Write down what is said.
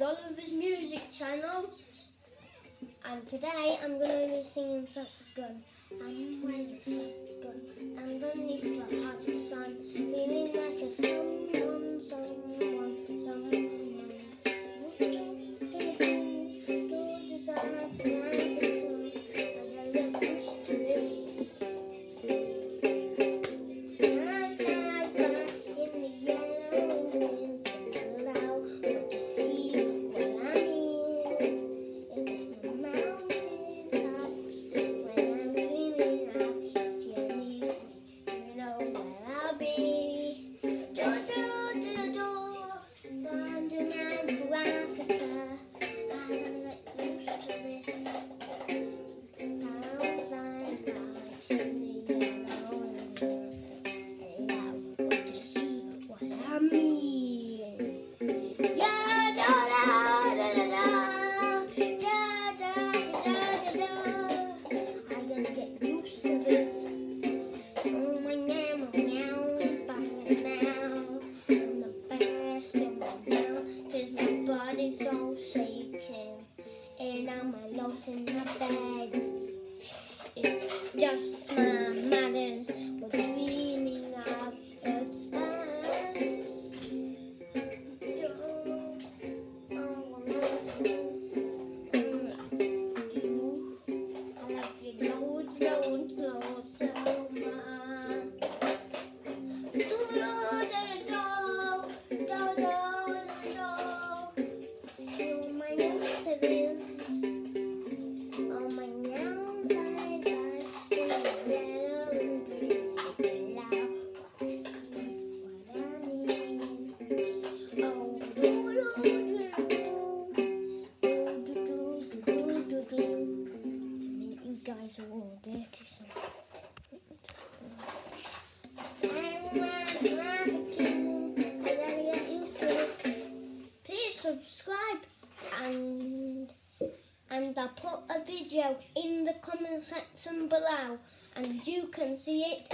Oliver's music channel. And today I'm going to be singing shotgun. And shotgun and underneath Lost in the bag. It's just my Please subscribe and and I put a video in the comment section below and you can see it